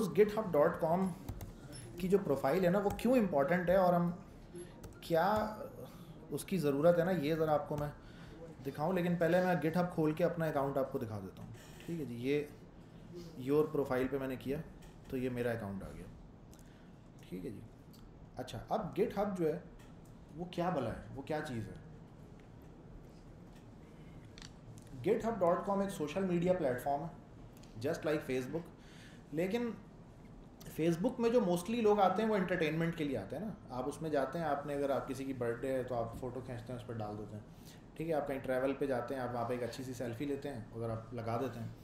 उस कॉम की जो प्रोफ़ाइल है ना, वो क्यों इम्पोर्टेंट है और हम क्या उसकी ज़रूरत है ना, ये ज़रा आपको मैं दिखाऊँ। लेकिन पहले मैं गिट हब खोल के अपना अकाउंट आपको दिखा देता हूँ। ठीक है जी, ये योर प्रोफ़ाइल पे मैंने किया तो ये मेरा अकाउंट आ गया। ठीक है जी। अच्छा अब गिट हब जो है, वो क्या भला है? वो क्या चीज़ है? गिट हब डॉट कॉम एक सोशल मीडिया प्लेटफॉर्म है जस्ट लाइक फेसबुक लेकिन फेसबुक में जो मोस्टली लोग आते हैं, वो एंटरटेनमेंट के लिए आते हैं ना। आप उसमें जाते हैं, आपने अगर आप किसी की बर्थडे है तो आप फ़ोटो खींचते हैं, उस पर डाल देते हैं। ठीक है, आप कहीं ट्रैवल पे जाते हैं, आप वहाँ पे एक अच्छी सी सेल्फी लेते हैं, अगर आप लगा देते हैं।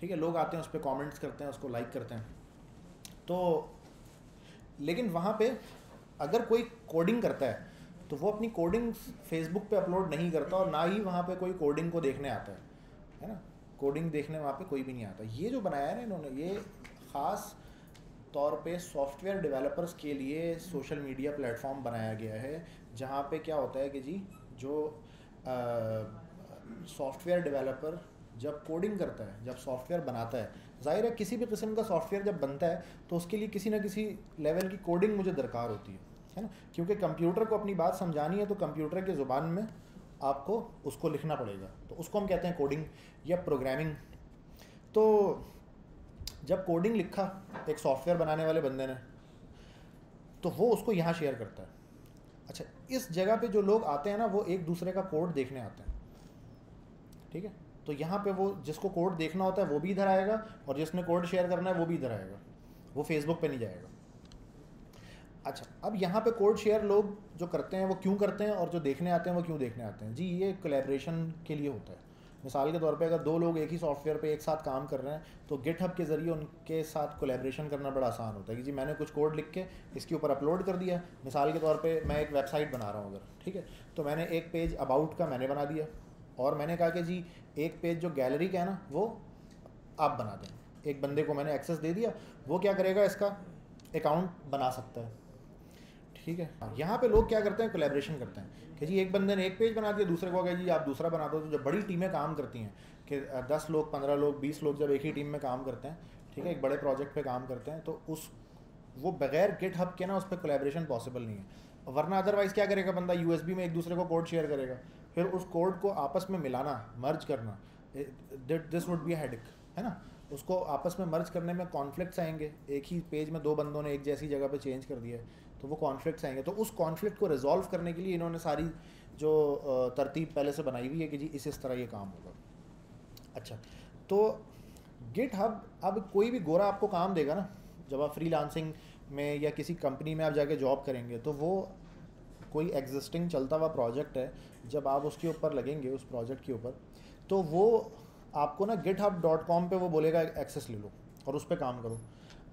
ठीक है, लोग आते हैं, उस पर कॉमेंट्स करते हैं, उसको लाइक करते हैं। तो लेकिन वहाँ पर अगर कोई कोडिंग करता है तो वो अपनी कोडिंग फेसबुक पे अपलोड नहीं करता और ना ही वहाँ पे कोई कोडिंग को देखने आता है। है ना? कोडिंग देखने वहाँ पे कोई भी नहीं आता। ये जो बनाया है ना इन्होंने, ये ख़ास तौर पे सॉफ्टवेयर डेवलपर्स के लिए सोशल मीडिया प्लेटफॉर्म बनाया गया है, जहाँ पे क्या होता है कि जी, जो सॉफ्टवेयर डेवलपर जब कोडिंग करता है, जब सॉफ्टवेयर बनाता है, ज़ाहिर है किसी भी किस्म का सॉफ्टवेयर जब बनता है तो उसके लिए किसी ना किसी लेवल की कोडिंग मुझे दरकार होती है है ना? क्योंकि कंप्यूटर को अपनी बात समझानी है तो कंप्यूटर के ज़ुबान में आपको उसको लिखना पड़ेगा। तो उसको हम कहते हैं कोडिंग या प्रोग्रामिंग तो जब कोडिंग लिखा एक सॉफ्टवेयर बनाने वाले बंदे ने तो वो उसको यहाँ शेयर करता है। अच्छा इस जगह पे जो लोग आते हैं ना, वो एक दूसरे का कोड देखने आते हैं। ठीक है? तो यहाँ पे वो जिसको कोड देखना होता है, वो भी इधर आएगा और जिसने कोड शेयर करना है, वो भी इधर आएगा। वो फेसबुक पे नहीं जाएगा। अच्छा अब यहाँ पे कोड शेयर लोग जो करते हैं, वो क्यों करते हैं और जो देखने आते हैं, वो क्यों देखने आते हैं? जी, ये कोलेब्रेशन के लिए होता है। मिसाल के तौर पे अगर दो लोग एक ही सॉफ्टवेयर पे एक साथ काम कर रहे हैं तो गिट के ज़रिए उनके साथ कोलेब्रेशन करना बड़ा आसान होता है कि जी मैंने कुछ कोड लिख के इसके ऊपर अपलोड कर दिया मिसाल के तौर पे मैं एक वेबसाइट बना रहा हूँ अगर, ठीक है? तो मैंने एक पेज अबाउट का मैंने बना दिया और मैंने कहा कि जी एक पेज जो गैलरी का है ना, वो आप बना दें। एक बंदे को मैंने एक्सेस दे दिया, वो क्या करेगा इसका? अकाउंट बना सकता है। ठीक है? यहाँ पे लोग क्या करते हैं? कोलेब्रेशन करते हैं। कि जी, एक बंदे ने एक पेज बना दिया, दूसरे को कहा जी, आप दूसरा बना दो। तो जब बड़ी टीमें काम करती हैं, कि दस लोग, पंद्रह लोग, बीस लोग जब एक ही टीम में काम करते हैं, ठीक है, एक बड़े प्रोजेक्ट पे काम करते हैं तो उस, वो बगैर गिट हब के ना उस पर कोलेब्रेशन पॉसिबल नहीं है। वरना अदरवाइज़ क्या करेगा बंदा? यू में एक दूसरे को कोड शेयर करेगा। फिर उस कोड को आपस में मिलाना मर्ज करना दिस वुड बी हेडिक है ना? उसको आपस में मर्ज करने में कॉन्फ्लिक्ट्स आएँगे। एक ही पेज में दो बंदों ने एक जैसी जगह पे चेंज कर दिया तो वो कॉन्फ्लिक्ट्स आएँगे। तो उस कॉन्फ्लिक्ट को रिजॉल्व करने के लिए इन्होंने सारी जो तरतीब पहले से बनाई हुई है कि जी इस इस तरह ये काम होगा। अच्छा तो गिट हब अब कोई भी गोरा आपको काम देगा ना, जब आप फ्री में या किसी कंपनी में आप जाके जॉब करेंगे तो वो कोई एग्जिस्टिंग चलता हुआ प्रोजेक्ट है, जब आप उसके ऊपर लगेंगे, उस प्रोजेक्ट के ऊपर तो वो आपको ना गिट हब डॉट कॉम पर वो बोलेगा एक्सेस ले लो और उस पर काम करो।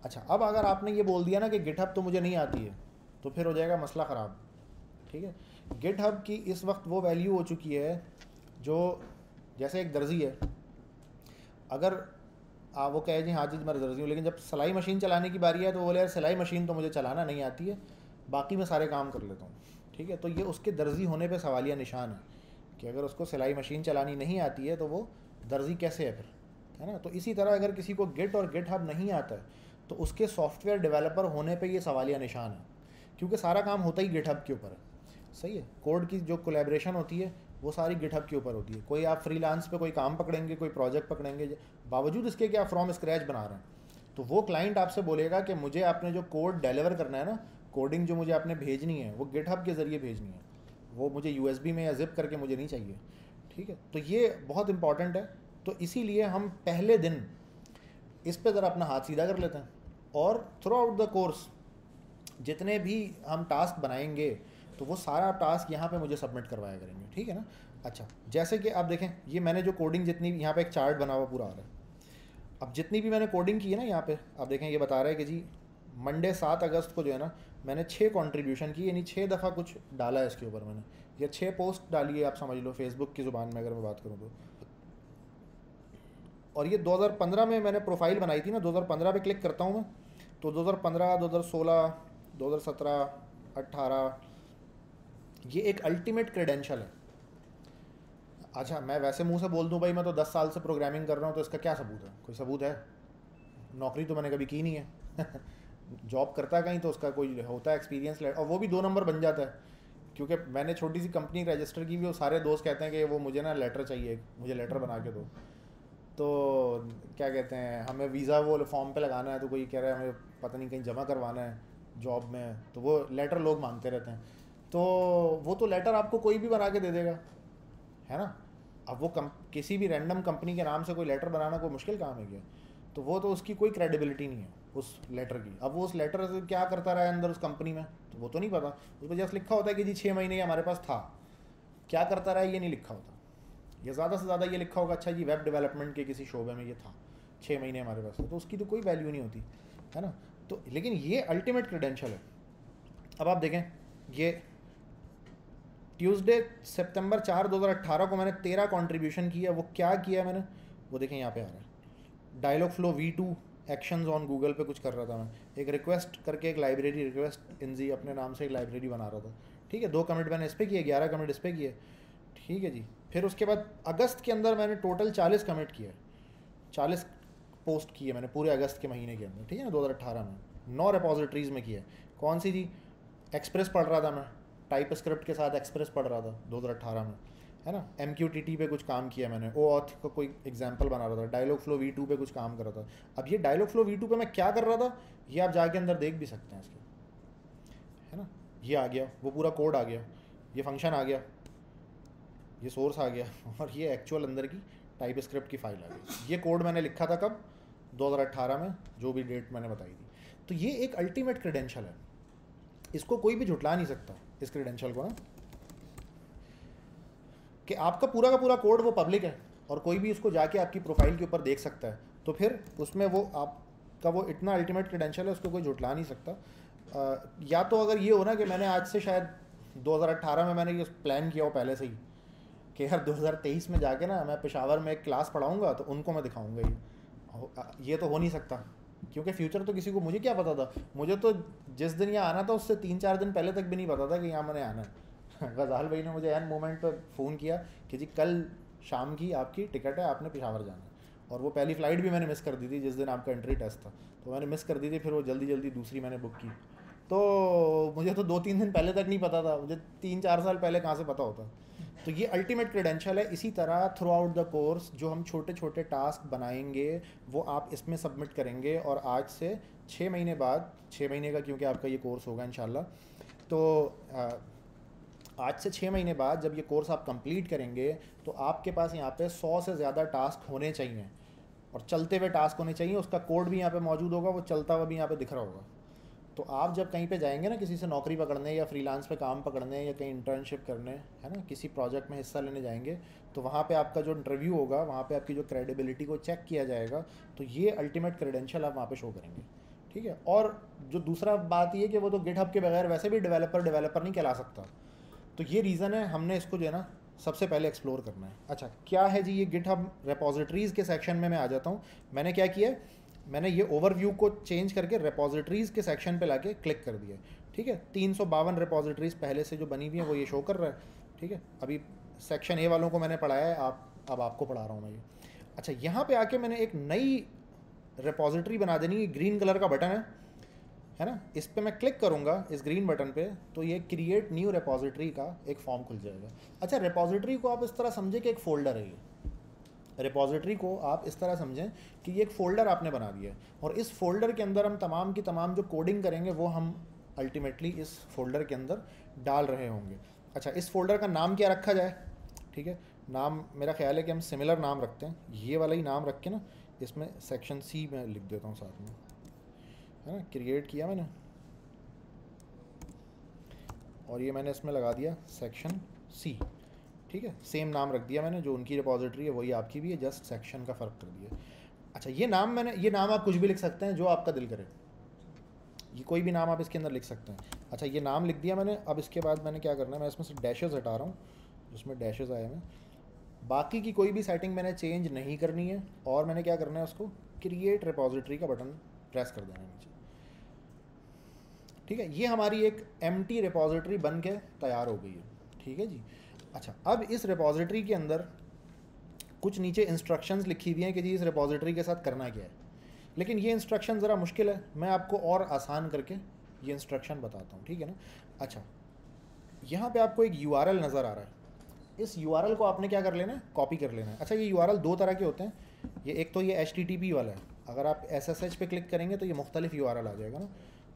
अच्छा अब अगर आपने ये बोल दिया ना कि गिट हब तो मुझे नहीं आती है तो फिर हो जाएगा मसला ख़राब ठीक है? गिट हब की इस वक्त वो वैल्यू हो चुकी है जो जैसे एक दर्जी है। अगर आ, वो कहे जी हाँ जी मैं दर्जी हूँ लेकिन जब सिलाई मशीन चलाने की बारी है तो बोले यार सिलाई मशीन तो मुझे चलाना नहीं आती है बाकी मैं सारे काम कर लेता हूँ। ठीक है? तो ये उसके दर्जी होने पे सवालिया निशान है कि अगर उसको सिलाई मशीन चलानी नहीं आती है तो वो दर्जी कैसे है फिर? है ना? तो इसी तरह अगर किसी को गिट और गिट हब नहीं आता है तो उसके सॉफ्टवेयर डेवलपर होने पे ये सवालिया निशान है। क्योंकि सारा काम होता ही गिटहब के ऊपर सही है कोड की जो कोलेब्रेशन होती है, वो सारी गिटहब के ऊपर होती है। कोई आप फ्रीलांस पे कोई काम पकड़ेंगे, कोई प्रोजेक्ट पकड़ेंगे, बावजूद इसके कि आप फ्रॉम स्क्रैच बना रहे हैं तो वो क्लाइंट आपसे बोलेगा कि मुझे आपने जो कोड डिलीवर करना है ना कोडिंग जो मुझे आपने भेजनी है, वो गिटहब के ज़रिए भेजनी है। वो मुझे यूएसबी में या जिप करके मुझे नहीं चाहिए। ठीक है तो ये बहुत इंपॉर्टेंट है। तो इसीलिए हम पहले दिन इस पर ज़रा अपना हाथ सीधा कर लेते हैं और थ्रू आउट द कोर्स जितने भी हम टास्क बनाएँगे तो वो सारा टास्क यहाँ पे मुझे सबमिट करवाया करेंगे, ठीक है ना? अच्छा जैसे कि आप देखें, ये मैंने जो कोडिंग जितनी भी, यहाँ पे एक चार्ट बना हुआ पूरा आ रहा है। अब जितनी भी मैंने कोडिंग की है ना यहाँ पे, आप देखें, ये बता रहा है कि जी मंडे सात अगस्त को जो है ना, मैंने छः कॉन्ट्रीब्यूशन की, यानी छः दफ़ा कुछ डाला है इसके ऊपर मैंने। या छः पोस्ट डाली है, आप समझ लो फेसबुक की ज़ुबान में अगर मैं बात करूँ तो। और ये 2015 में मैंने प्रोफ़ाइल बनाई थी ना 2015 पे क्लिक करता हूँ मैं तो 2015 2016 2017 18 ये एक अल्टीमेट क्रेडेंशियल है। अच्छा मैं वैसे मुँह से बोल दूँ भाई, मैं तो 10 साल से प्रोग्रामिंग कर रहा हूँ तो इसका क्या सबूत है? कोई सबूत है? नौकरी तो मैंने कभी की नहीं है। जॉब करता कहीं तो उसका कोई होता है एक्सपीरियंस और वो भी दो नंबर बन जाता है। क्योंकि मैंने छोटी सी कंपनी रजिस्टर की भी वो सारे दोस्त कहते हैं कि वो मुझे ना लेटर चाहिए, मुझे लेटर बना के दो। तो क्या कहते हैं, हमें वीज़ा वो फॉर्म पे लगाना है तो कोई कह रहा है, हमें पता नहीं कहीं जमा करवाना है। जॉब में तो वो लेटर लोग मांगते रहते हैं। तो वो तो लेटर आपको कोई भी बना के दे देगा, है ना? अब वो कम, किसी भी रैंडम कंपनी के नाम से कोई लेटर बनाना कोई मुश्किल काम है क्या? तो वो तो उसकी कोई क्रेडिबिलिटी नहीं है, उस लेटर की। अब वो उस लेटर से क्या करता रहा है अंदर उस कंपनी में तो वो तो नहीं पता। उस पर जस्ट लिखा होता है कि जी छः महीने हमारे पास था। क्या करता रहा है, ये नहीं लिखा होता। ये ज़्यादा से ज़्यादा ये लिखा होगा अच्छा जी वेब डेवलपमेंट के किसी शोबे में ये था छः महीने हमारे पास तो उसकी तो कोई वैल्यू नहीं होती, है ना? तो लेकिन ये अल्टीमेट क्रेडेंशियल है। अब आप देखें, ये ट्यूसडे सितंबर चार, दो हज़ार अट्ठारह को मैंने तेरह कॉन्ट्रीब्यूशन किया वो क्या किया मैंने? वो देखें, यहाँ पे आ रहा है। Dialogflow V two actions on Google पे कुछ कर रहा था मैं। एक रिक्वेस्ट करके एक लाइब्रेरी रिक्वेस्ट इन जी अपने नाम से एक लाइब्रेरी बना रहा था। ठीक है, दो कमेंट मैंने इस पर किए, ग्यारह कमेंट इस पर किए। ठीक है जी। फिर उसके बाद अगस्त के अंदर मैंने टोटल चालीस कमेंट किए। चालीस पोस्ट किए मैंने पूरे अगस्त के महीने के अंदर ठीक है ना, दो हज़ार अट्ठारह में। नौ रिपोजिटरीज़ में किए कौन सी जी एक्सप्रेस पढ़ रहा था मैं। टाइप स्क्रिप्ट के साथ एक्सप्रेस पढ़ रहा था, दो हज़ार अट्ठारह में। है ना? एम क्यू टी टी पे कुछ काम किया मैंने। ओ ऑथ का कोई एग्ज़ाम्पल बना रहा था। डायलॉग फ्लो वी टू पे कुछ काम कर रहा था। अब ये डायलॉग फ्लो वी टू पर मैं क्या कर रहा था? ये आप जाके अंदर देख भी सकते हैं इसके। है ना? ये आ गया। वो पूरा कोड आ गया। ये फ़ंक्शन आ गया। ये सोर्स आ गया। और ये एक्चुअल अंदर की टाइप स्क्रिप्ट की फ़ाइल आ गई। ये कोड मैंने लिखा था कब? 2018 में जो भी डेट मैंने बताई थी। तो ये एक अल्टीमेट क्रेडेंशियल है। इसको कोई भी झुटला नहीं सकता इस क्रेडेंशियल को ना। कि आपका पूरा का पूरा कोड वो पब्लिक है और कोई भी उसको जाके आपकी प्रोफ़ाइल के ऊपर देख सकता है। तो फिर उसमें वो आपका वो इतना अल्टीमेट क्रेडेंशियल है उसको कोई जुटला नहीं सकता। आ, या तो अगर ये हो ना कि मैंने आज से शायद 2018 में मैंने ये प्लान किया हो पहले से ही कि यार 2023 में जाके ना मैं पेशावर में एक क्लास पढ़ाऊँगा तो उनको मैं दिखाऊँगा ये ये तो हो नहीं सकता। क्योंकि फ्यूचर तो किसी को मुझे क्या पता था? मुझे तो जिस दिन यहाँ आना था, उससे तीन चार दिन पहले तक भी नहीं पता था कि यहाँ मैंने आना है। गजाल भाई ने मुझे एन मोमेंट पर फ़ोन किया कि जी, कल शाम की आपकी टिकट है, आपने पिशावर जाना है। और वो पहली फ़्लाइट भी मैंने मिस कर दी थी, जिस दिन आपका एंट्री टेस्ट था। तो मैंने मिस कर दी थी, फिर वो जल्दी जल्दी दूसरी मैंने बुक की। तो मुझे तो दो तीन दिन पहले तक नहीं पता था। मुझे तीन चार साल पहले कहाँ से पता होता। तो ये अल्टीमेट क्रेडेंशियल है, इसी तरह थ्रू आउट द कोर्स जो हम छोटे छोटे टास्क बनाएँगे, वो आप इसमें सबमिट करेंगे और आज से छः महीने बाद छः महीने का क्योंकि आपका ये कोर्स होगा इन तो आज से छः महीने बाद जब ये कोर्स आप कंप्लीट करेंगे तो आपके पास यहाँ पे सौ से ज़्यादा टास्क होने चाहिए और चलते हुए टास्क होने चाहिए, उसका कोड भी यहाँ पे मौजूद होगा, वो चलता हुआ भी यहाँ पे दिख रहा होगा। तो आप जब कहीं पे जाएँगे ना किसी से नौकरी पकड़ने या फ्रीलांस पे काम पकड़ने या कहीं इंटर्नशिप करने, है ना, किसी प्रोजेक्ट में हिस्सा लेने जाएँगे तो वहाँ पे आपका जो इंटरव्यू होगा, वहाँ पे आपकी जो क्रेडिबिलिटी को चेक किया जाएगा तो ये अल्टीमेट क्रेडेंशियल आप वहाँ पे शो करेंगे, ठीक है? और जो दूसरा बात ये कि वो तो गिटहब के बगैर वैसे भी डेवलपर डेवलपर नहीं कहला सकता। तो ये रीज़न है, हमने इसको जो है ना, सबसे पहले एक्सप्लोर करना है। अच्छा क्या है जी ये गिट हब रेपोजिटरीज़ के सेक्शन में मैं आ जाता हूँ। मैंने क्या किया मैंने ये ओवरव्यू को चेंज करके रेपोजिटरीज़ के सेक्शन पे लाके क्लिक कर दिया ठीक है? तीन सौ बावन रेपोजिटरीज़ पहले से जो बनी हुई हैं, वो ये शो कर रहा है। ठीक है? अभी सेक्शन ए वालों को मैंने पढ़ाया है, आप, अब आपको पढ़ा रहा हूँ मैं ये। अच्छा यहाँ पे आके मैंने एक नई रेपोजिटरी बना देनी है ग्रीन कलर का बटन है। है ना? इस पर मैं क्लिक करूँगा, इस ग्रीन बटन पे तो ये क्रिएट न्यू रेपोजिटरी का एक फॉर्म खुल जाएगा। अच्छा रेपोजिटरी को आप इस तरह समझे कि एक फ़ोल्डर है ये। रेपोजिटरी को आप इस तरह समझें कि ये एक फ़ोल्डर आपने बना दिया है। और इस फोल्डर के अंदर हम तमाम की तमाम जो कोडिंग करेंगे, वो हम अल्टीमेटली इस फोल्डर के अंदर डाल रहे होंगे। अच्छा इस फोल्डर का नाम क्या रखा जाए? ठीक है, नाम, मेरा ख्याल है कि हम सिमिलर नाम रखते हैं। ये वाला ही नाम रख के ना, इसमें सेक्शन सी में लिख देता हूँ साथ में। है ना? क्रिएट किया मैंने। और ये मैंने इसमें लगा दिया सेक्शन सी ठीक है? सेम नाम रख दिया मैंने, जो उनकी रिपोजिटरी है, वही आपकी भी है जस्ट सेक्शन का फ़र्क कर दिया। अच्छा ये नाम मैंने, ये नाम आप कुछ भी लिख सकते हैं, जो आपका दिल करे। ये कोई भी नाम आप इसके अंदर लिख सकते हैं। अच्छा ये नाम लिख दिया मैंने, अब इसके बाद मैंने क्या करना है, मैं इसमें से डैशेज हटा रहा हूँ, जिसमें डैशेज आए हैं। बाकी की कोई भी सेटिंग मैंने चेंज नहीं करनी है, और मैंने क्या करना है उसको क्रिएट रिपोजिटरी का बटन प्रेस कर देना है नीचे। ठीक है? ये हमारी एक एम टी रिपोजिटरी बन के तैयार हो गई है। ठीक है जी? अच्छा अब इस रिपोजिटरी के अंदर कुछ नीचे इंस्ट्रक्शंस लिखी हुई हैं कि जी इस रिपोजिटरी के साथ करना क्या है। लेकिन ये इंस्ट्रक्शन ज़रा मुश्किल है, मैं आपको और आसान करके ये इंस्ट्रक्शन बताता हूँ, ठीक है ना? अच्छा यहाँ पे आपको एक यूआरएल नज़र आ रहा है। इस यूआरएल को आपने क्या कर लेना है? कॉपी कर लेना है। अच्छा ये यूआरएल दो तरह के होते हैं। ये एक तो ये एचटीटीपी वाला है। अगर आप एस एस एच पे क्लिक करेंगे तो ये मुख्तलिफ़ यू आ जाएगा ना।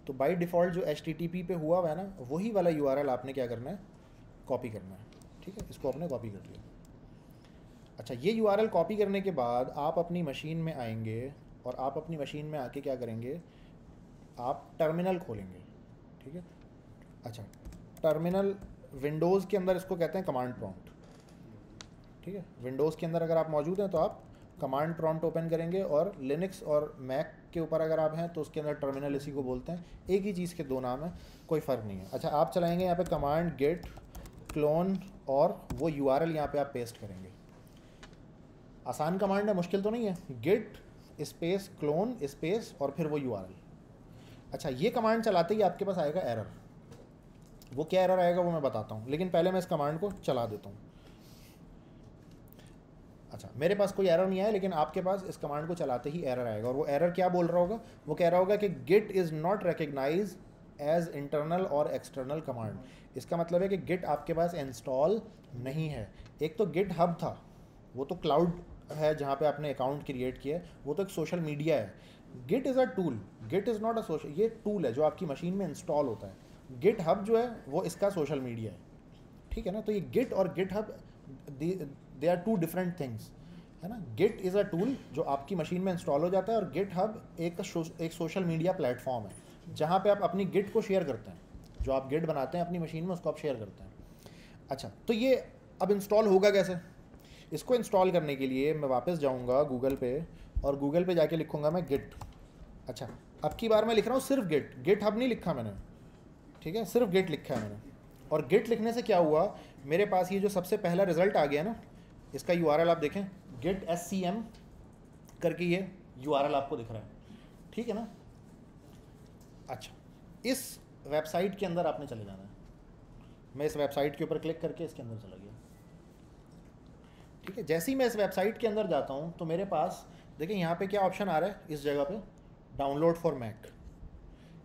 तो बाई डिफ़ॉल्ट जो एचटीटीपी पे हुआ हुआ है ना, वही वाला यूआरएल आपने क्या करना है? कॉपी करना है। ठीक है? इसको आपने कॉपी कर लिया। अच्छा ये यूआरएल कॉपी करने के बाद आप अपनी मशीन में आएँगे और आप अपनी मशीन में आके क्या करेंगे? आप टर्मिनल खोलेंगे, ठीक है? अच्छा टर्मिनल विंडोज़ के अंदर इसको कहते हैं कमांड प्रॉम्प्ट ठीक है? विंडोज़ के अंदर अगर आप मौजूद हैं तो आप कमांड प्रॉम्प्ट ओपन करेंगे और लिनक्स और मैक के ऊपर अगर आप हैं तो उसके अंदर टर्मिनल इसी को बोलते हैं। एक ही चीज़ के दो नाम हैं, कोई फ़र्क नहीं है। अच्छा आप चलाएँगे यहाँ पे कमांड गेट क्लोन और वो यू आर एल यहाँ पर आप पेस्ट करेंगे। आसान कमांड है, मुश्किल तो नहीं है। गिट स्पेस क्लोन स्पेस और फिर वो यू आर एल अच्छा ये कमांड चलाते ही आपके पास आएगा एरर वो क्या एरर आएगा वो मैं बताता हूँ, लेकिन पहले मैं इस कमांड को चला देता हूँ। अच्छा मेरे पास कोई एरर नहीं आया, लेकिन आपके पास इस कमांड को चलाते ही एरर आएगा। और वो एरर क्या बोल रहा होगा? वो कह रहा होगा कि Git is not recognise as internal और एक्सटर्नल कमांड इसका मतलब है कि गिट आपके पास इंस्टॉल नहीं है। एक तो गिट हब था, वो तो क्लाउड है जहाँ पे आपने अकाउंट क्रिएट किया है, वो तो एक सोशल मीडिया है। Git is a tool Git is not a social ये टूल है जो आपकी मशीन में इंस्टॉल होता है। गिट हब जो है, वो इसका सोशल मीडिया है। ठीक है ना? तो ये गिट और GitHub they are two different things है ना? गिट इज़ अ टूल जो आपकी मशीन में इंस्टॉल हो जाता है और गिट हब एक एक सोशल मीडिया प्लेटफॉर्म है, जहाँ पे आप अपनी गिट को शेयर करते हैं। जो आप गिट बनाते हैं, अपनी मशीन में उसको आप शेयर करते हैं। अच्छा तो ये अब इंस्टॉल होगा कैसे? इसको इंस्टॉल करने के लिए मैं वापस जाऊँगा गूगल पे और गूगल पे जाके लिखूँगा मैं गिट अच्छा अब की बार मैं लिख रहा हूँ सिर्फ़ गिट गिट हब नहीं लिखा मैंने। ठीक है? सिर्फ़ गिट लिखा है मैंने। और गिट लिखने से क्या हुआ? मेरे पास ये जो सबसे पहला रिज़ल्ट आ गया ना, इसका यूआरएल आप देखें। गिट एस सी एम करके ये यूआरएल आपको दिख रहा है। ठीक है ना? अच्छा इस वेबसाइट के अंदर आपने चले जाना है। मैं इस वेबसाइट के ऊपर क्लिक करके इसके अंदर चला गया। ठीक है, जैसे ही मैं इस वेबसाइट के अंदर जाता हूँ तो मेरे पास, देखिए यहाँ पे क्या ऑप्शन आ रहा है इस जगह पे डाउनलोड फॉर मैक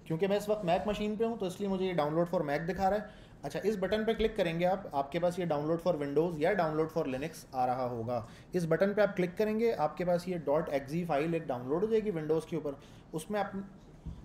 क्योंकि मैं इस वक्त मैक मशीन पे हूँ तो इसलिए मुझे ये डाउनलोड फॉर मैक दिखा रहा है। अच्छा इस बटन पे क्लिक करेंगे आप, आपके पास ये डाउनलोड फॉर विंडोज़ या डाउनलोड फॉर लिनक्स आ रहा होगा। इस बटन पे आप क्लिक करेंगे, आपके पास ये डॉट एक्जी फ़ाइल एक डाउनलोड हो जाएगी विंडोज़ के ऊपर। उसमें आप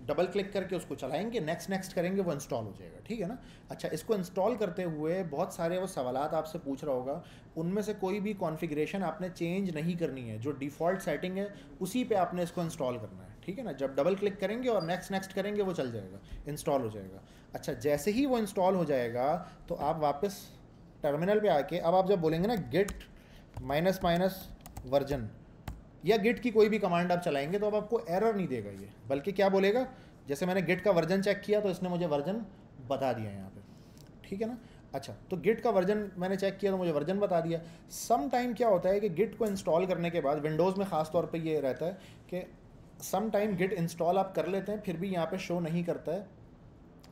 डबल क्लिक करके उसको चलाएँगे नेक्स्ट नेक्स्ट करेंगे, वो इंस्टॉल हो जाएगा, ठीक है ना? अच्छा इसको इंस्टॉल करते हुए बहुत सारे वो सवाल आपसे पूछ रहा होगा। उनमें से कोई भी कॉन्फ़िगरेशन आपने चेंज नहीं करनी है, जो डिफ़ॉल्ट सेटिंग है, उसी पे आपने इसको इंस्टॉल करना है, ठीक है ना? जब डबल क्लिक करेंगे और नेक्स्ट नेक्स्ट करेंगे, वो चल जाएगा इंस्टॉल हो जाएगा। अच्छा जैसे ही वो इंस्टॉल हो जाएगा तो आप वापस टर्मिनल पे आके, अब आप जब बोलेंगे ना गेट माइनस माइनस वर्जन या गिट की कोई भी कमांड आप चलाएँगे तो अब आपको एरर नहीं देगा ये। बल्कि क्या बोलेगा? जैसे मैंने गिट का वर्जन चेक किया तो इसने मुझे वर्जन बता दिया यहाँ पे। ठीक है ना? अच्छा तो गिट का वर्जन मैंने चेक किया तो मुझे वर्जन बता दिया। सम टाइम क्या होता है कि गिट को इंस्टॉल करने के बाद विंडोज़ में ख़ास तौर पे ये रहता है कि सम टाइम गिट इंस्टॉल आप कर लेते हैं, फिर भी यहाँ पे शो नहीं करता है।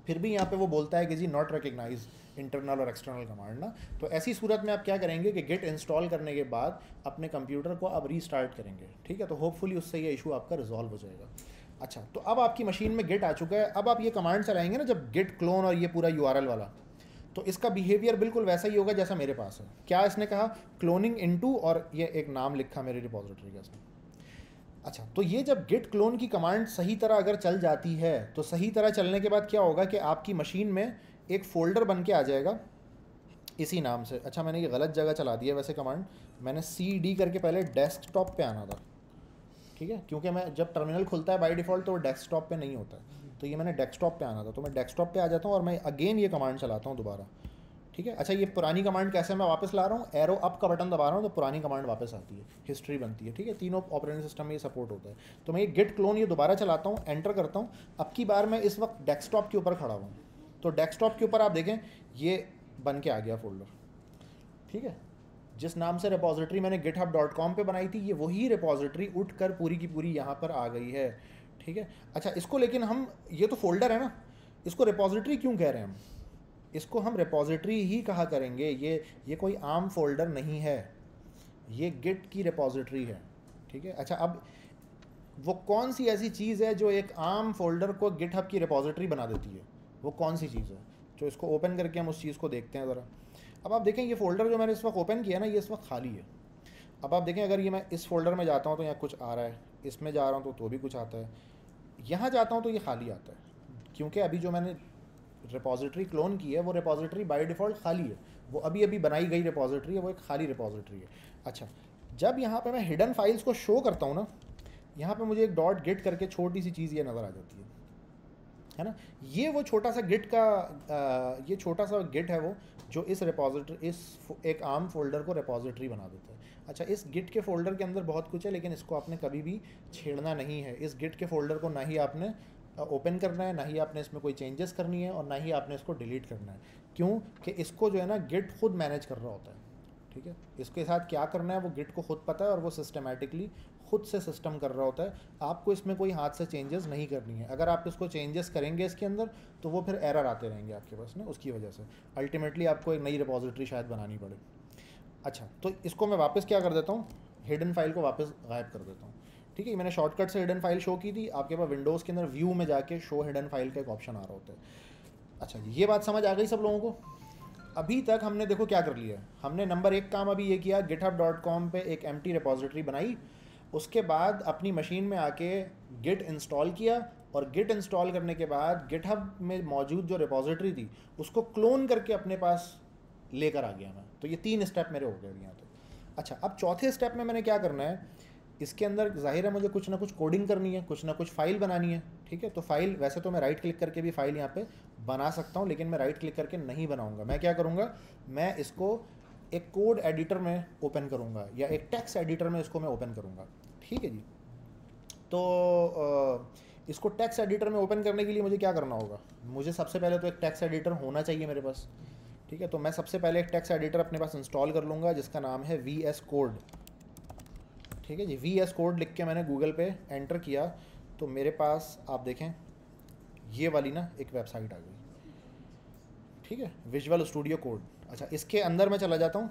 फिर भी यहाँ पे वो बोलता है कि जी नॉट रिकग्नाइज इंटरनल और एक्सटर्नल कमांड ना। तो ऐसी सूरत में आप क्या करेंगे कि गिट इंस्टॉल करने के बाद अपने कंप्यूटर को अब रीस्टार्ट करेंगे, ठीक है? तो होपफुली उससे ये इशू आपका रिजॉल्व हो जाएगा। अच्छा तो अब आपकी मशीन में गिट आ चुका है। अब आप ये कमांड चलाएँगे ना, जब गिट क्लोन और ये पूरा यूआरएल वाला तो इसका बिहेवियर बिल्कुल वैसा ही होगा जैसा मेरे पास है। क्या इसने कहा? क्लोनिंग इनटू और ये एक नाम लिखा मेरे रिपोजिटरी का इसने अच्छा तो ये जब गिट क्लोन की कमांड सही तरह अगर चल जाती है तो सही तरह चलने के बाद क्या होगा कि आपकी मशीन में एक फ़ोल्डर बन के आ जाएगा? इसी नाम से। अच्छा मैंने ये गलत जगह चला दिया वैसे कमांड मैंने सी डी करके पहले डेस्कटॉप पे आना था। ठीक है? क्योंकि मैं, जब टर्मिनल खुलता है बाय डिफ़ॉल्ट तो वो डेस्कटॉप पे नहीं होता तो ये मैंने डेस्कटॉप पे आना था। तो मैं डेस्कटॉप पे आ जाता हूँ और मैं अगेन ये कमांड चलाता हूँ दोबारा। ठीक है? अच्छा ये पुरानी कमांड कैसे मैं वापस ला रहा हूँ? एरो अप का बटन दबा रहा हूँ तो पुरानी कमांड वापस आती है। हिस्ट्री बनती है, ठीक है? तीनों ऑपरेटिंग सिस्टम में ये सपोर्ट होता है। तो मैं ये गिट क्लोन ये दोबारा चलाता हूँ एंटर करता हूँ। अब की बार मैं इस वक्त डेस्कटॉप के ऊपर खड़ा हूँ। तो डेस्कटॉप के ऊपर आप देखें, ये बन के आ गया फोल्डर ठीक है? जिस नाम से रिपोजिटरी मैंने गिट हब डॉट कॉम पर बनाई थी, ये वही रिपोजिटरी उठ कर पूरी की पूरी यहाँ पर आ गई है। ठीक है? अच्छा इसको लेकिन हम, ये तो फोल्डर है ना? इसको रिपोजिटरी क्यों कह रहे हैं हम? इसको हम रिपोजिटरी ही कहा करेंगे। ये ये कोई आम फोल्डर नहीं है। ये गिट की रिपोजिटरी है। ठीक है? अच्छा अब वो कौन सी ऐसी चीज़ है जो एक आम फोल्डर को गिटहब की रिपोजिटरी बना देती है? वो कौन सी चीज़ है? जो इसको ओपन करके हम उस चीज़ को देखते हैं ज़रा। अब आप देखें, ये फ़ोल्डर जो मैंने इस वक्त ओपन किया ना, ये इस वक्त खाली है। अब आप देखें, अगर ये मैं इस फोल्डर में जाता हूँ तो यहाँ कुछ आ रहा है। इसमें जा रहा हूँ तो तो भी कुछ आता है। यहाँ जाता हूँ तो ये खाली आता है। क्योंकि अभी जो मैंने रिपोजिटरी क्लोन की है वो रिपोजिटरी बाई डिफ़ॉल्ट खाली है। वो अभी अभी बनाई गई रिपोजिटरी है वो एक खाली रिपोजिटरी है। अच्छा जब यहाँ पे मैं हिडन फाइल्स को शो करता हूँ ना यहाँ पे मुझे एक डॉट गिट करके छोटी सी चीज़ ये नज़र आ जाती है। है ना? ये वो छोटा सा गिट का आ, ये छोटा सा गिट है वो जो इस रिपोजिटरी इस एक आम फोल्डर को रिपोजिटरी बना देता है। अच्छा इस गिट के फोल्डर के अंदर बहुत कुछ है लेकिन इसको आपने कभी भी छेड़ना नहीं है। इस गिट के फोल्डर को ना ही आपने ओपन करना है, ना ही आपने इसमें कोई चेंजेस करनी है और ना ही आपने इसको डिलीट करना है। क्यों? कि इसको जो है ना गिट खुद मैनेज कर रहा होता है। ठीक है? इसके साथ क्या करना है, वो गिट को खुद पता है और वो सिस्टमेटिकली खुद से सिस्टम कर रहा होता है। आपको इसमें कोई हाथ से चेंजेस नहीं करनी है। अगर आप इसको चेंजेस करेंगे इसके अंदर तो वो फिर एरर आते रहेंगे आपके पास, ना, उसकी वजह से। अल्टीमेटली आपको एक नई रिपोजिटरी शायद बनानी पड़े। अच्छा तो इसको मैं वापस क्या कर देता हूँ? हिडन फ़ाइल को वापस गायब कर देता हूँ। ठीक है मैंने शॉर्टकट से हिडन फ़ाइल शो की थी, आपके पास विंडोज़ के अंदर व्यू में जाके शो हिडन फ़ाइल का एक ऑप्शन आ रहा होता है। अच्छा ये बात समझ आ गई सब लोगों को? अभी तक हमने देखो क्या कर लिया हमने नंबर एक काम अभी ये किया गिटहब डॉट कॉम पर एक एम टी रिपोजिटरी बनाई, उसके बाद अपनी मशीन में आके गिट इंस्टॉल किया और गिट इंस्टॉल करने के बाद गिटहब में मौजूद जो रिपोजिटरी थी, उसको क्लोन करके अपने पास लेकर आ गया मैं। तो ये तीन स्टेप मेरे हो गए यहाँ तो अच्छा अब चौथे स्टेप में मैंने क्या करना है? इसके अंदर ज़ाहिर है मुझे कुछ ना कुछ कोडिंग करनी है, कुछ ना कुछ फ़ाइल बनानी है, ठीक है? तो फ़ाइल वैसे तो मैं राइट क्लिक करके भी फ़ाइल यहाँ पे बना सकता हूँ, लेकिन मैं राइट क्लिक करके नहीं बनाऊँगा। मैं क्या करूँगा? मैं इसको एक कोड एडिटर में ओपन करूँगा, या एक टेक्स एडिटर में इसको मैं ओपन करूँगा, ठीक है जी? तो इसको टेक्स एडिटर में ओपन करने के लिए मुझे क्या करना होगा? मुझे सबसे पहले तो एक टेक्स एडिटर होना चाहिए मेरे पास, ठीक है? तो मैं सबसे पहले एक टेक्स एडिटर अपने पास इंस्टॉल कर लूँगा, जिसका नाम है वी एस कोड ठीक है जी वी एस कोड लिख के मैंने गूगल पे एंटर किया तो मेरे पास, आप देखें, ये वाली ना एक वेबसाइट आ गई। ठीक है विजुअल स्टूडियो कोड अच्छा इसके अंदर मैं चला जाता हूँ।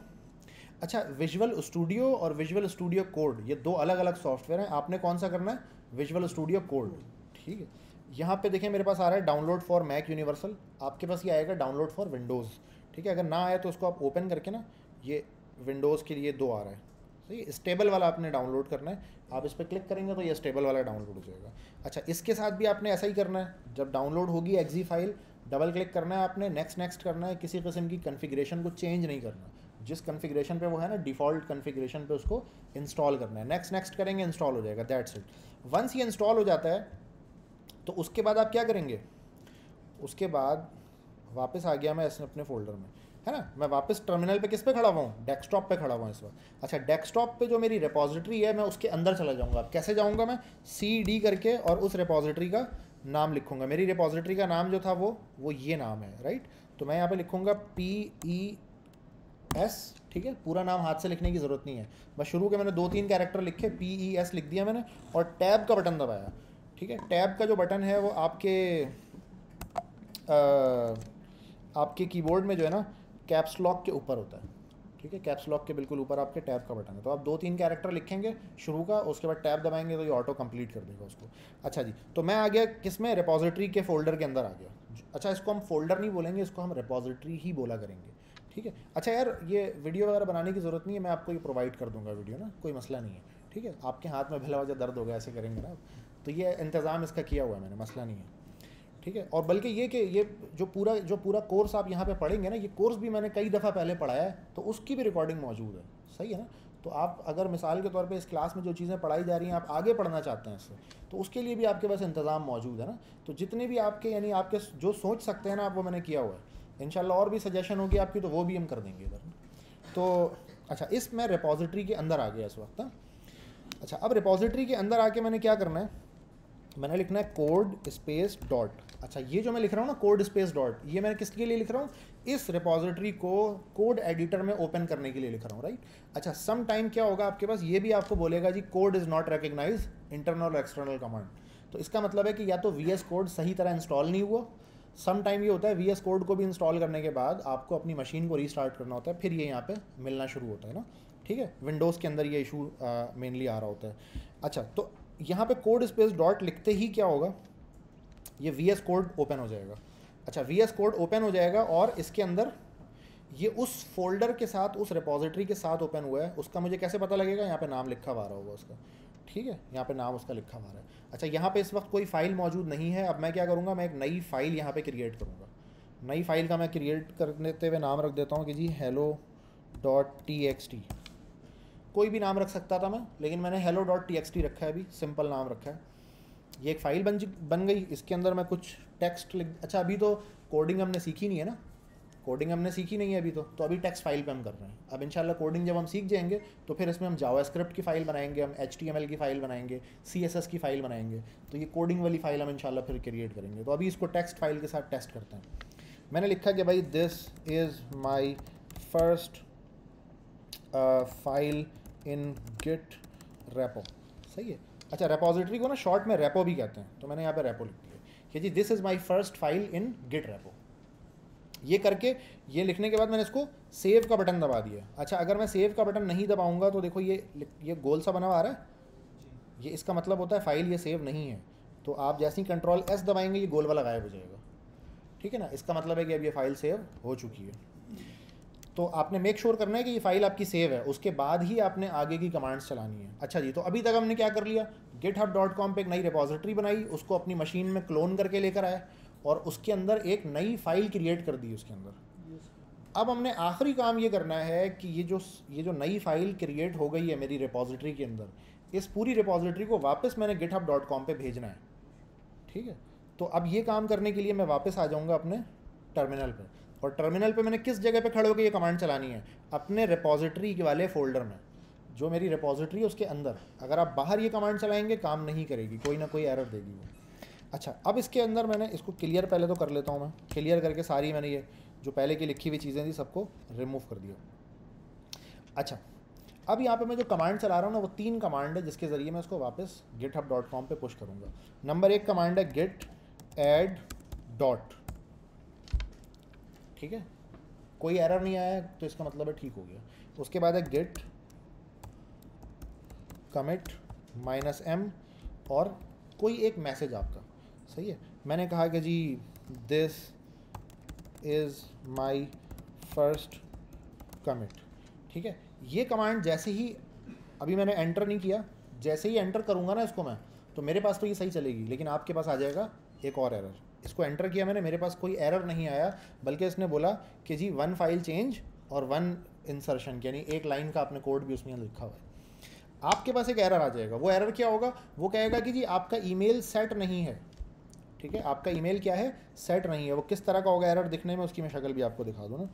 अच्छा विजुअल स्टूडियो और विजुअल स्टूडियो कोड ये दो अलग अलग सॉफ्टवेयर हैं। आपने कौन सा करना है? विजुअल स्टूडियो कोड ठीक है, यहाँ पे देखें, मेरे पास आ रहा है डाउनलोड फॉर मैक यूनिवर्सल आपके पास ये आएगा डाउनलोड फॉर विंडोज़ ठीक है, अगर ना आए तो उसको आप ओपन करके ना, ये विंडोज़ के लिए दो आ रहा है। सही स्टेबल वाला आपने डाउनलोड करना है। आप इस पर क्लिक करेंगे तो ये स्टेबल वाला डाउनलोड हो जाएगा। अच्छा इसके साथ भी आपने ऐसा ही करना है। जब डाउनलोड होगी एक्जी फ़ाइल डबल क्लिक करना है आपने नेक्स्ट नेक्स्ट करना है, किसी किस्म की कन्फिग्रेशन को चेंज नहीं करना। जिस कन्फिग्रेशन पे वो है ना डिफ़ॉल्ट कन्फिग्रेशन पे उसको इंस्टॉल करना है। नेक्स्ट नेक्स्ट करेंगे इंस्टॉल हो जाएगा। दैट्स इट वंस ये इंस्टॉल हो जाता है तो उसके बाद आप क्या करेंगे? उसके बाद वापस आ गया मैं अपने फोल्डर में। है ना? मैं वापस टर्मिनल पे किस पे खड़ा हुआ हूँ? डेस्कटॉप पे खड़ा हुआ इस वक्त। अच्छा डेस्कटॉप पे जो मेरी रिपोजिटरी है मैं उसके अंदर चला जाऊँगा। कैसे जाऊँगा मैं? सी डी करके और उस रिपोजिटरी का नाम लिखूँगा। मेरी रिपोजिटरी का नाम जो था वो वो ये नाम है राइट तो मैं यहाँ पे लिखूँगा पी ई एस ठीक है? पूरा नाम हाथ से लिखने की ज़रूरत नहीं है। बस शुरू के मैंने दो तीन कैरेक्टर लिखे पी ई एस लिख दिया मैंने और टैब का बटन दबाया ठीक है? टैब का जो बटन है वो आपके आ, आपके कीबोर्ड में जो है ना कैप्स लॉक के ऊपर होता है। ठीक है? कैप्स लॉक के बिल्कुल ऊपर आपके टैब का बटन है। तो आप दो तीन कैरेक्टर लिखेंगे शुरू का, उसके बाद टैब दबाएँगे तो ये ऑटो कंप्लीट कर देगा उसको। अच्छा जी तो मैं आ गया किसमें? रिपोजिटरी के फोल्डर के अंदर आ गया। अच्छा इसको हम फोल्डर नहीं बोलेंगे, इसको हम रिपोजिटरी ही बोला करेंगे। ठीक है? अच्छा यार, ये वीडियो वगैरह बनाने की ज़रूरत नहीं है, मैं आपको ये प्रोवाइड कर दूँगा वीडियो ना, कोई मसला नहीं है। ठीक है? आपके हाथ में भला वजह दर्द हो गया, ऐसे करेंगे ना तो ये इंतज़ाम इसका किया हुआ है मैंने, मसला नहीं है। ठीक है? और बल्कि ये कि ये जो पूरा जो पूरा कोर्स आप यहाँ पे पढ़ेंगे ना, ये कोर्स भी मैंने कई दफ़ा पहले पढ़ाया है तो उसकी भी रिकॉर्डिंग मौजूद है। सही है ना? तो आप अगर मिसाल के तौर पे इस क्लास में जो चीज़ें पढ़ाई जा रही हैं, आप आगे पढ़ना चाहते हैं इससे तो उसके लिए भी आपके पास इंतज़ाम मौजूद है ना? तो जितने भी आपके, यानी आपके जो सोच सकते हैं ना आप, वो मैंने किया हुआ है। इन और भी सजेशन होगी आपकी तो वो भी हम कर देंगे इधर। तो अच्छा इस मैं रिपोजिटरी के अंदर आ गया इस वक्त हाँ। अच्छा अब रिपोजिटरी के अंदर आके मैंने क्या करना है? मैंने लिखना है कोड स्पेस डॉट अच्छा ये जो मैं लिख रहा हूँ ना कोड स्पेस डॉट ये मैं किसके लिए लिख रहा हूँ? इस रिपोजिटरी को कोड एडिटर में ओपन करने के लिए लिख रहा हूँ राइट अच्छा सम टाइम क्या होगा आपके पास? ये भी आपको बोलेगा जी code is not recognise internal और एक्सटर्नल कमांड तो इसका मतलब है कि या तो वी एस कोड सही तरह इंस्टॉल नहीं हुआ सम टाइम ये होता है वी एस कोड को भी इंस्टॉल करने के बाद आपको अपनी मशीन को रीस्टार्ट करना होता है, फिर ये यहाँ पे मिलना शुरू होता है ना? ठीक है? विंडोज़ के अंदर ये इशू मेनली आ रहा होता है। अच्छा तो यहाँ पे कोड स्पेस डॉट लिखते ही क्या होगा? ये वी एस कोड ओपन हो जाएगा। अच्छा वी एस कोड ओपन हो जाएगा और इसके अंदर ये उस फोल्डर के साथ, उस रिपोजिटरी के साथ ओपन हुआ है। उसका मुझे कैसे पता लगेगा? यहाँ पे नाम लिखा हुआ रहा होगा उसका। ठीक है? यहाँ पे नाम उसका लिखा हुआ है। अच्छा यहाँ पे इस वक्त कोई फ़ाइल मौजूद नहीं है। अब मैं क्या करूँगा? मैं एक नई फ़ाइल यहाँ पे क्रिएट करूँगा। नई फ़ाइल का मैं क्रिएट करते हुए नाम रख देता हूँ कि जी hello dot T X T कोई भी नाम रख सकता था मैं, लेकिन मैंने hello dot T X T रखा है अभी। सिंपल नाम रखा है। ये एक फ़ाइल बन बन गई, इसके अंदर मैं कुछ टेक्स्ट लिख अच्छा अभी तो कोडिंग हमने सीखी नहीं है ना? कोडिंग हमने सीखी नहीं है अभी तो तो अभी टेक्स्ट फ़ाइल पे हम कर रहे हैं। अब इंशाल्लाह कोडिंग जब हम सीख जाएँगे तो फिर इसमें हम जावा स्क्रिप्ट की फ़ाइल बनाएँगे, हम एचटीएमएल की फ़ाइल बनाएँगे सीएसएस की फ़ाइल बनाएँगे। तो ये कोडिंग वाली फ़ाइल हम इंशाल्लाह फिर क्रिएट करेंगे। तो अभी इसको टेक्स्ट फ़ाइल के साथ टेस्ट करते हैं। मैंने लिखा कि भाई this is my first file in Git repo सही है? अच्छा रेपोजिटरी को ना शॉर्ट में रेपो भी कहते हैं तो मैंने यहाँ पे रेपो लिख दिया। कि जी this is my first file in Git repo ये करके, ये लिखने के बाद मैंने इसको सेव का बटन दबा दिया। अच्छा अगर मैं सेव का बटन नहीं दबाऊँगा तो देखो ये ये गोल सा बना हुआ आ रहा है। ये इसका मतलब होता है फ़ाइल ये सेव नहीं है। तो आप जैसे ही कंट्रोल एस दबाएँगे, ये गोल वाला गायब हो जाएगा। ठीक है ना? इसका मतलब है कि अब ये फ़ाइल सेव हो चुकी है। तो आपने मेक श्योर करना है कि ये फ़ाइल आपकी सेव है। उसके बाद ही आपने आगे की कमांड्स चलानी है। अच्छा जी तो अभी तक हमने क्या कर लिया? गेट हब डॉट कॉम पर एक नई रिपोजिटरी बनाई उसको अपनी मशीन में क्लोन करके लेकर आए और उसके अंदर एक नई फ़ाइल क्रिएट कर दी उसके अंदर। अब हमने आखिरी काम ये करना है कि ये जो ये जो नई फ़ाइल क्रिएट हो गई है मेरी रिपोजिटरी के अंदर इस पूरी रिपोजिटरी को वापस मैंने गिट हब डॉट कॉम पर भेजना है। ठीक है? तो अब ये काम करने के लिए मैं वापस आ जाऊँगा अपने टर्मिनल पर और टर्मिनल पे मैंने किस जगह पे खड़े होकर ये कमांड चलानी है? अपने रिपोजिटरी वाले फोल्डर में। जो मेरी रिपोजिटरी है, उसके अंदर। अगर आप बाहर ये कमांड चलाएँगे, काम नहीं करेगी। कोई ना कोई एरर देगी वो। अच्छा अब इसके अंदर मैंने इसको क्लियर पहले तो कर लेता हूँ मैं। क्लियर करके सारी मैंने ये, जो पहले की लिखी हुई चीज़ें थी, सबको रिमूव कर दिया। अच्छा अब यहाँ पे मैं जो कमांड चला रहा हूँ ना, वो तीन कमांड है, जिसके ज़रिए मैं उसको वापस कॉम पर पुश करूँगा। नंबर एक कमांड है गिट एड डॉट ठीक है? कोई एरर नहीं आया तो इसका मतलब है ठीक हो गया। उसके बाद है गिट कमिट माइनस एम और कोई एक मैसेज आपका। सही है? मैंने कहा कि जी this is my first commit ठीक है? ये कमांड जैसे ही, अभी मैंने एंटर नहीं किया, जैसे ही एंटर करूँगा ना इसको मैं तो मेरे पास तो ये सही चलेगी, लेकिन आपके पास आ जाएगा एक और एरर इसको एंटर किया मैंने, मेरे पास कोई एरर नहीं आया, बल्कि इसने बोला कि जी वन फ़ाइल चेंज और वन इंसर्शन यानी एक लाइन का आपने कोड भी उसमें लिखा हुआ है। आपके पास एक एरर आ जाएगा। वो एरर क्या होगा? वो कहेगा कि जी, आपका ईमेल सेट नहीं है। ठीक है? आपका ईमेल क्या है? सेट नहीं है। वो किस तरह का होगा एरर दिखने में, उसकी मैं शक्ल भी आपको दिखा दूँ ना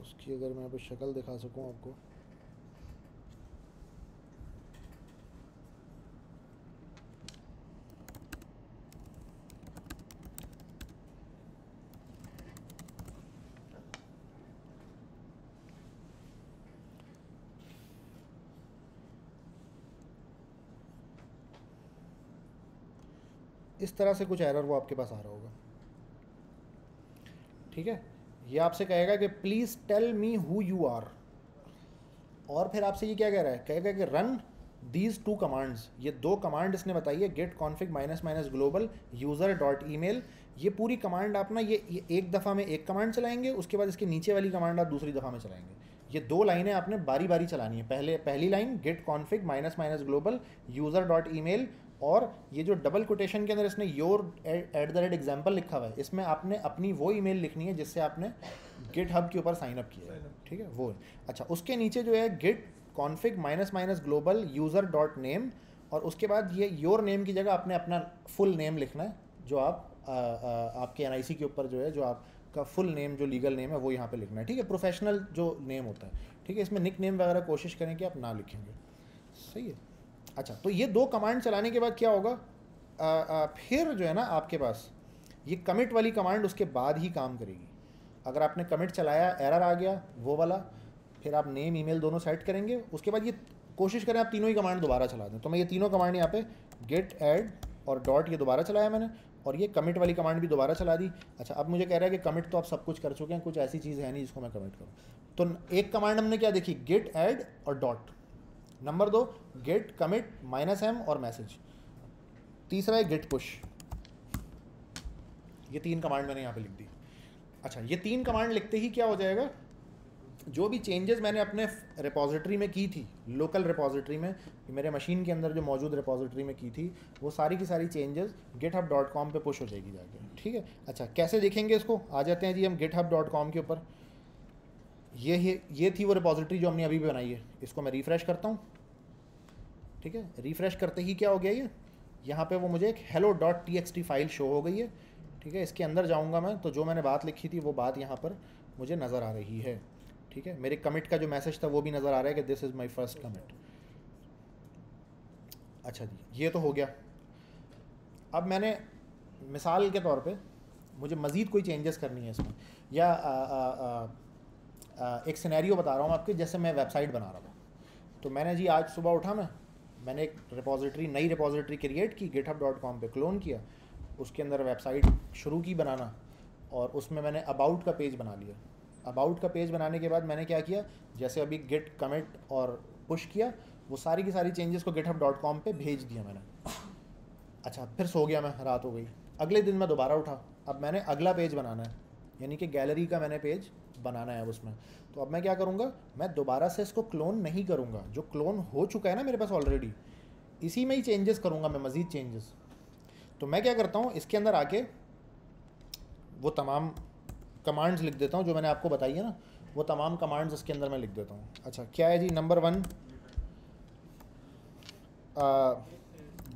उसकी अगर मैं यहाँ शक्ल दिखा सकूँ आपको। इस तरह से कुछ एरर वो आपके पास आ रहा होगा। ठीक है? ये आपसे कहेगा कि please tell me who you are और फिर आपसे ये क्या कह रहा है? कहेगा कि रन दीज टू कमांड्स ये दो कमांड इसने बताई है git config minus minus global user dot email ये पूरी कमांड आप ना ये, ये एक दफ़ा में एक कमांड चलाएँगे उसके बाद इसके नीचे वाली कमांड आप दूसरी दफ़ा में चलाएँगे. ये दो लाइनें आपने बारी बारी चलानी है. पहले पहली line git config minus minus global user dot e और ये जो डबल कोटेशन के अंदर इसने your at the rate example लिखा हुआ है इसमें आपने अपनी वो ईमेल लिखनी है जिससे आपने गिट हब के ऊपर साइन अप किया है ठीक है? वो अच्छा उसके नीचे जो है git config minus minus global user dot name और उसके बाद ये योर नेम की जगह आपने अपना फुल नेम लिखना है जो आप आ, आ, आपके एनआईसी के ऊपर जो है जो आपका फुल नेम जो लीगल नेम है वो यहाँ पे लिखना है ठीक है? प्रोफेशनल जो नेम होता है ठीक है? इसमें निक नेम वगैरह कोशिश करें कि आप ना लिखेंगे। सही है? अच्छा तो ये दो कमांड चलाने के बाद क्या होगा? आ, आ, फिर जो है ना आपके पास ये कमिट वाली कमांड उसके बाद ही काम करेगी। अगर आपने कमिट चलाया एरर आ गया वो वाला फिर आप नेम ईमेल दोनों सेट करेंगे। उसके बाद ये कोशिश करें आप तीनों ही कमांड दोबारा चला दें। तो मैं ये तीनों कमांड यहाँ पे गेट ऐड और डॉट ये दोबारा चलाया मैंने और ये कमिट वाली कमांड भी दोबारा चला दी। अच्छा अब मुझे कह रहा है कि कमिट तो आप सब कुछ कर चुके हैं कुछ ऐसी चीज़ है नहीं जिसको मैं कमिट करूँ। तो एक कमांड हमने क्या देखी? गेट ऐड और डॉट नंबर दो गेट कमिट माइनस एम और मैसेज तीसरा है गेट पुश ये तीन कमांड मैंने यहाँ पे लिख दी. अच्छा ये तीन कमांड लिखते ही क्या हो जाएगा? जो भी चेंजेस मैंने अपने रिपोजिटरी में की थी लोकल रिपोजिटरी में, मेरे मशीन के अंदर जो मौजूद रिपोजिटरी में की थी, वो सारी की सारी चेंजेस गेटहब डॉट कॉम पर पुश हो जाएगी जाके. ठीक है? अच्छा कैसे देखेंगे इसको? आ जाते हैं जी हम गेटहब डॉट कॉम के ऊपर. ये ये थी वो रिपोजिटरी जो हमने अभी भी बनाई है. इसको मैं रिफ़्रेश करता हूँ. ठीक है? रिफ़्रेश करते ही क्या हो गया ये? यहाँ पे वो मुझे एक hello dot T X T file show हो गई है। ठीक है? इसके अंदर जाऊँगा मैं तो जो मैंने बात लिखी थी वो बात यहाँ पर मुझे नज़र आ रही है। ठीक है? मेरे कमिट का जो मैसेज था वो भी नज़र आ रहा है कि this is my first commit अच्छा जी ये तो हो गया। अब मैंने मिसाल के तौर पे मुझे मज़ीद कोई चेंजेस करनी है इसमें। या आ, आ, आ, आ, एक सिनेरियो बता रहा हूँ आपके जैसे मैं वेबसाइट बना रहा था। तो मैंने जी आज सुबह उठा मैं मैंने एक रिपोजिटरी, नई रिपोजिटरी क्रिएट की गेटअप डॉट कॉम पर क्लोन किया। उसके अंदर वेबसाइट शुरू की बनाना और उसमें मैंने अबाउट का पेज बना लिया। अबाउट का पेज बनाने के बाद मैंने क्या किया, जैसे अभी गिट कमिट और पुश किया, वो सारी की सारी चेंजेस को गेटअप डॉट कॉम पर भेज दिया मैंने। अच्छा फिर सो गया मैं, रात हो गई। अगले दिन मैं दोबारा उठा। अब मैंने अगला पेज बनाना है। यानी कि गैलरी का मैंने पेज बनाना है उसमें। तो अब मैं क्या करूँगा? मैं दोबारा से इसको क्लोन नहीं करूँगा। जो क्लोन हो चुका है ना मेरे पास ऑलरेडी इसी में ही चेंजेस करूँगा मैं, मज़ीद चेंजेस तो मैं क्या करता हूँ? इसके अंदर आके वो तमाम कमांड्स लिख देता हूँ, जो मैंने आपको बताई है ना, वो तमाम कमांड्स इसके अंदर मैं लिख देता हूँ। अच्छा क्या है जी? नंबर वन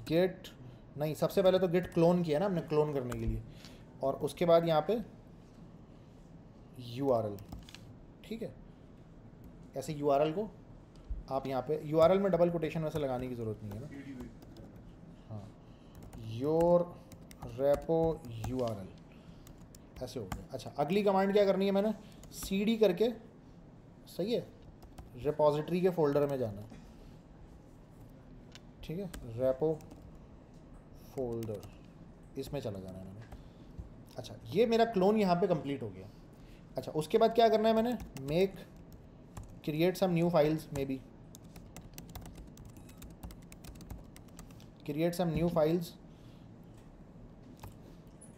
गेट नहीं, सबसे पहले तो गेट क्लोन किया ना हमने क्लोन करने के लिए। और उसके बाद यहाँ पे URL ठीक है? ऐसे URL को आप यहाँ पे यू में डबल कोटेशन वैसे लगाने की ज़रूरत नहीं है ना? हाँ। योर रेपो यू ऐसे हो गया। अच्छा अगली कमांड क्या करनी है मैंने? सी डी करके, सही है? रिपोजिटरी के फोल्डर में जाना। है ठीक है? रेपो फोल्डर इसमें चला जाना है मैंने। अच्छा ये मेरा क्लोन यहाँ पे कंप्लीट हो गया। अच्छा उसके बाद क्या करना है मैंने? Make create some new files maybe create some new files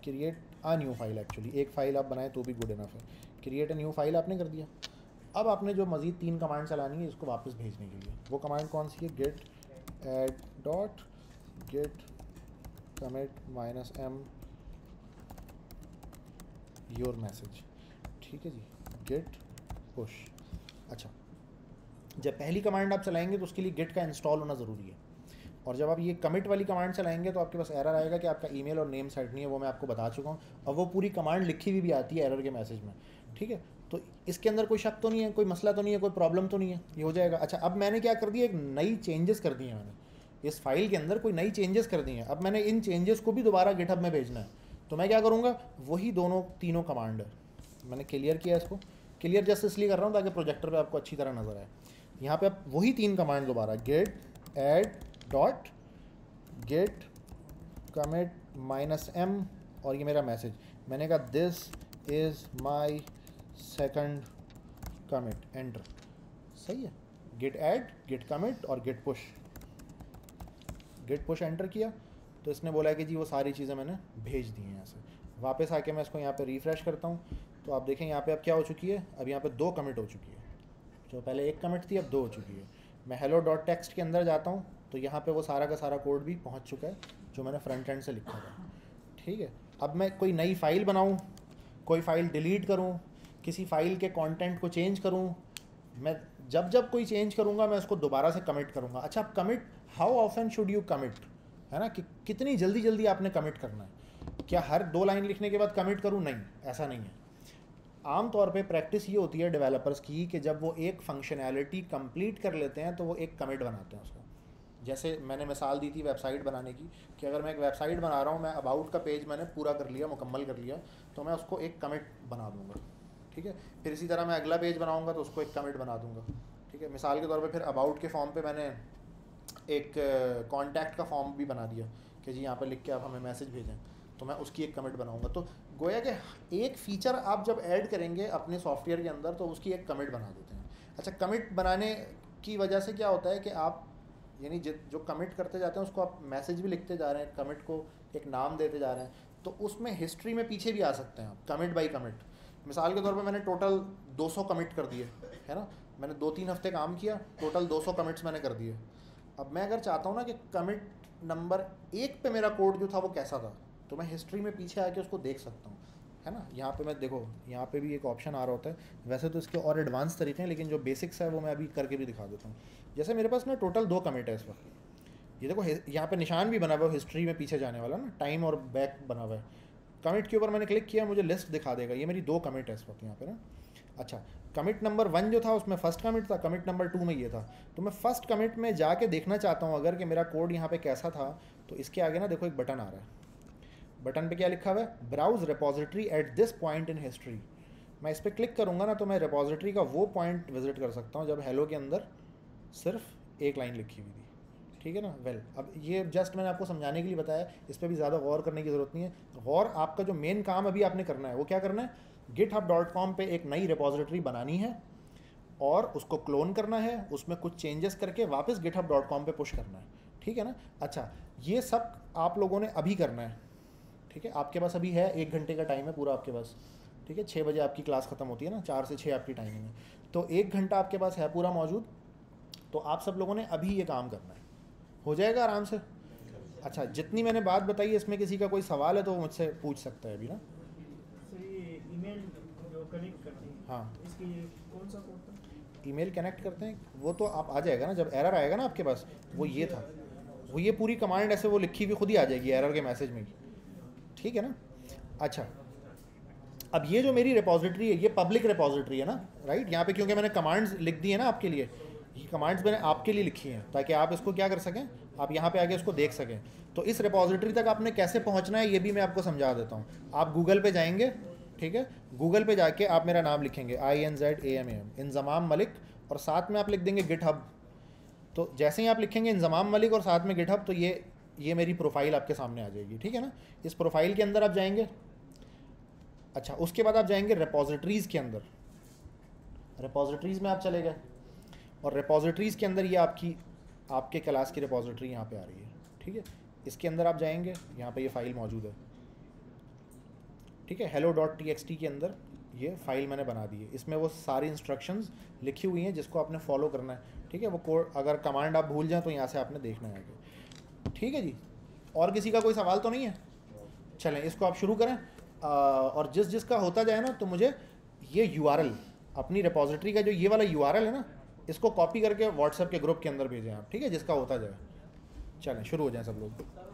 create a new file actually एक फ़ाइल आप बनाएँ तो भी गुड इनफ है. क्रिएट अ न्यू फ़ाइल आपने कर दिया. अब आपने जो मज़ीद तीन कमांड चलानी है, इसको वापस भेजने के लिए. वो कमांड कौन सी है? Git add dot git commit minus M your message ठीक है जी गेट पुश अच्छा जब पहली कमांड आप चलाएँगे तो उसके लिए गेट का इंस्टॉल होना ज़रूरी है। और जब आप ये कमिट वाली कमांड चलाएँगे तो आपके पास एरर आएगा कि आपका ईमेल और नेम सेट नहीं है, वो मैं आपको बता चुका हूँ। और वो पूरी कमांड लिखी हुई भी भी आती है एरर के मैसेज में, ठीक है? तो इसके अंदर कोई शक तो नहीं है, कोई मसला तो नहीं है, कोई प्रॉब्लम तो नहीं है, ये हो जाएगा। अच्छा अब मैंने क्या कर दिया? एक नई चेंजेस कर दी है मैंने। इस फ़ाइल के अंदर कोई नई चेंजेस कर दी हैं। अब मैंने इन चेंजेस को भी दोबारा गिटअप में भेजना है। तो मैं क्या करूँगा? वही दोनों, तीनों कमांड मैंने क्लियर किया इसको। क्लियर जस्ट इसलिए कर रहा हूँ ताकि प्रोजेक्टर पे आपको अच्छी तरह नज़र आए। यहाँ पे आप वही तीन कमांड दोबारा git add dot git commit minus M और ये मेरा मैसेज मैंने कहा this is my second commit enter सही है। गेट ऐड गेट कमिट और git push git push enter किया। तो इसने बोला कि जी वो सारी चीज़ें मैंने भेज दी हैं यहाँ से। वापस आके मैं इसको यहाँ पे रिफ़्रेश करता हूँ। तो आप देखें यहाँ पे अब क्या हो चुकी है? अब यहाँ पे दो कमिट हो चुकी है। जो पहले एक कमिट थी, अब दो हो चुकी है। मैं हेलो डॉट टेक्स्ट के अंदर जाता हूँ तो यहाँ पे वो सारा का सारा कोड भी पहुँच चुका है, जो मैंने फ्रंट एंड से लिखा था। ठीक है? अब मैं कोई नई फ़ाइल बनाऊँ, कोई फ़ाइल डिलीट करूँ, किसी फ़ाइल के कंटेंट को चेंज करूँ, मैं जब जब कोई चेंज करूँगा, मैं उसको दोबारा से कमिट करूँगा। अच्छा अब commit how often should you commit है ना? कि कितनी जल्दी जल्दी आपने कमिट करना है? क्या हर दो लाइन लिखने के बाद कमिट करूँ? नहीं, ऐसा नहीं है। आम तौर पे प्रैक्टिस ये होती है डेवलपर्स की कि जब वो एक फंक्शनैलिटी कंप्लीट कर लेते हैं तो वो एक कमिट बनाते हैं उसको। जैसे मैंने मिसाल दी थी वेबसाइट बनाने की, कि अगर मैं एक वेबसाइट बना रहा हूँ, मैं अबाउट का पेज मैंने पूरा कर लिया, मुकम्मल कर लिया तो मैं उसको एक कमिट बना दूँगा। ठीक है? फिर इसी तरह मैं अगला पेज बनाऊँगा तो उसको एक कमिट बना दूँगा। ठीक है? मिसाल के तौर पर फिर अबाउट के फॉर्म पर मैंने एक कॉन्टैक्ट का फॉर्म भी बना दिया, कि जी यहाँ पर लिख के आप हमें मैसेज भेजें। तो मैं उसकी एक कमिट बनाऊँगा। तो गोया कि एक फ़ीचर आप जब ऐड करेंगे अपने सॉफ्टवेयर के अंदर तो उसकी एक कमिट बना देते हैं। अच्छा कमिट बनाने की वजह से क्या होता है कि आप, यानी जो कमिट करते जाते हैं, उसको आप मैसेज भी लिखते जा रहे हैं कमिट को एक नाम देते जा रहे हैं। तो उसमें हिस्ट्री में पीछे भी आ सकते हैं आप कमिट बाई कमिट मिसाल के तौर पर मैंने टोटल 200 कमिट कर दिए, है ना? मैंने दो तीन हफ़्ते काम किया टोटल 200 कमिट्स मैंने कर दिए। अब मैं अगर चाहता हूँ ना कि कमिट नंबर एक पे मेरा कोड जो था वो कैसा था तो मैं हिस्ट्री में पीछे आके उसको देख सकता हूँ, है ना? यहाँ पे मैं, देखो, यहाँ पे भी एक ऑप्शन आ रहा होता है। वैसे तो इसके और एडवांस तरीके हैं, लेकिन जो बेसिक्स है, वो मैं अभी करके भी दिखा देता हूँ। जैसे मेरे पास ना टोटल दो कमेंट है इस वक्त। ये देखो यहाँ पे निशान भी बना हुआ है हिस्ट्री में पीछे जाने वाला ना टाइम और बैक बना हुआ है। कमिट के ऊपर मैंने क्लिक किया, मुझे लिस्ट दिखा देगा। ये मेरी दो कमिट है इस वक्त यहाँ पे ना। अच्छा कमिट नंबर वन जो था, उसमें फ़र्स्ट कमिट था कमिट नंबर टू में ये था। तो मैं फ़र्स्ट कमिट में जाके देखना चाहता हूँ, अगर कि मेरा कोड यहाँ पे कैसा था तो इसके आगे ना देखो, एक बटन आ रहा है। बटन पे क्या लिखा हुआ है? Browse repository at this point in history मैं इस पर क्लिक करूँगा ना तो मैं रिपोजिटरी का वो पॉइंट विज़िट कर सकता हूँ जब हेलो के अंदर सिर्फ़ एक लाइन लिखी हुई थी। ठीक है ना? वेल well, अब ये जस्ट मैंने आपको समझाने के लिए बताया इस पर भी ज़्यादा गौर करने की ज़रूरत नहीं है। गौर आपका जो मेन काम अभी आपने करना है वो क्या करना है? गिट हब डॉट कॉम पर एक नई रिपोजिटरी बनानी है और उसको क्लोन करना है। उसमें कुछ चेंजेस करके वापस गिट हब डॉट कॉम पर पुश करना है। ठीक है ना? अच्छा ये सब आप लोगों ने अभी करना है। ठीक है? आपके पास अभी है एक घंटे का टाइम है पूरा आपके पास। ठीक है? छः बजे आपकी क्लास ख़त्म होती है ना चार से छः आपकी टाइमिंग है। तो एक घंटा आपके पास है पूरा मौजूद तो आप सब लोगों ने अभी ये काम करना है। हो जाएगा आराम से? अच्छा जितनी मैंने बात बताई इसमें किसी का कोई सवाल है तो वो मुझसे पूछ सकता है अभी ना। हाँ ईमेल कनेक्ट करते हैं वो तो आप आ जाएगा ना जब एरर आएगा ना आपके पास वो ये था। वो ये पूरी कमांड ऐसे वो लिखी हुई खुद ही आ जाएगी एरर के मैसेज में ठीक है ना? अच्छा। अब ये जो मेरी रिपोजिटरी है, ये पब्लिक रिपोजिटरी है ना? राइट यहाँ पे क्योंकि मैंने कमांड्स लिख दी है ना आपके लिए। ये कमांड्स मैंने आपके लिए लिखी हैं, ताकि आप इसको क्या कर सकें? आप यहाँ पे आके इसको देख सकें। तो इस रिपोजिटरी तक आपने कैसे पहुँचना है, ये भी मैं आपको समझा देता हूँ। आप गूगल पे जाएँगे, ठीक है? गूगल पे जाके आप मेरा नाम लिखेंगे I N Z A M M Inzamam Malik, और साथ में आप लिख देंगे गिट हब तो जैसे ही आप लिखेंगे इंजमाम मलिक और साथ में गिट हब तो ये ये मेरी प्रोफ़ाइल आपके सामने आ जाएगी, ठीक है ना? इस प्रोफ़ाइल के अंदर आप जाएँगे। अच्छा उसके बाद आप जाएँगे रिपोजिटरीज़ के अंदर। रिपोजिटरीज़ में आप चले गए। और रिपोजिटरीज़ के अंदर ये आपकी, आपके क्लास की रिपोजिटरी यहाँ पे आ रही है, ठीक है? इसके अंदर आप जाएँगे, यहाँ पे ये फ़ाइल मौजूद है। ठीक है? Hello dot T X T के अंदर ये फ़ाइल मैंने बना दी है। इसमें वो सारी इंस्ट्रक्शंस लिखी हुई हैं जिसको आपने फॉलो करना है। ठीक है? वो कोड अगर कमांड आप भूल जाएँ तो यहाँ से आपने देखना है आगे। ठीक है जी। और किसी का कोई सवाल तो नहीं है? चलें इसको आप शुरू करें। आ, और जिस जिस का होता जाए ना तो मुझे ये यूआरएल अपनी रिपोजिटरी का जो ये वाला यूआरएल है ना इसको कॉपी करके व्हाट्सएप के ग्रुप के अंदर भेजें आप ठीक है जिसका होता जाए। चलें शुरू हो जाए सब लोग।